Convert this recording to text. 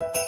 you